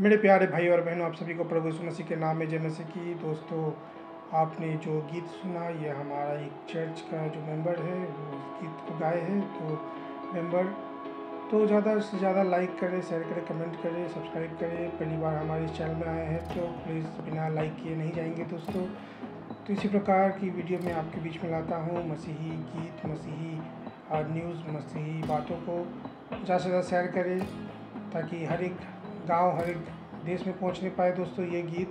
मेरे प्यारे भाई और बहनों, आप सभी को प्रभु यीशु मसीह के नाम में जय मसीह की। दोस्तों, आपने जो गीत सुना, ये हमारा एक चर्च का जो मेंबर है, वो गीत को गाए हैं। तो मेंबर तो ज़्यादा से ज़्यादा लाइक करें शेयर करें कमेंट करें सब्सक्राइब करें। पहली बार हमारे इस चैनल में आए हैं तो प्लीज़ बिना लाइक किए नहीं जाएँगे दोस्तों। तो इसी प्रकार की वीडियो मैं आपके बीच में लाता हूँ मसीही गीत, मसीही न्यूज़ मसीही बातों को। ज़्यादा से ज़्यादा शेयर करें, ताकि हर एक गाँव हर एक देश में पहुँचने पाए दोस्तों ये गीत।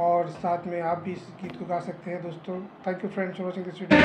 और साथ में आप भी इस गीत को गा सकते हैं दोस्तों। Thank you friends for watching this video